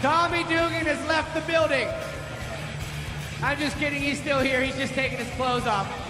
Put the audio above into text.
Tommy Dugan has left the building. I'm just kidding, he's still here. He's just taking his clothes off.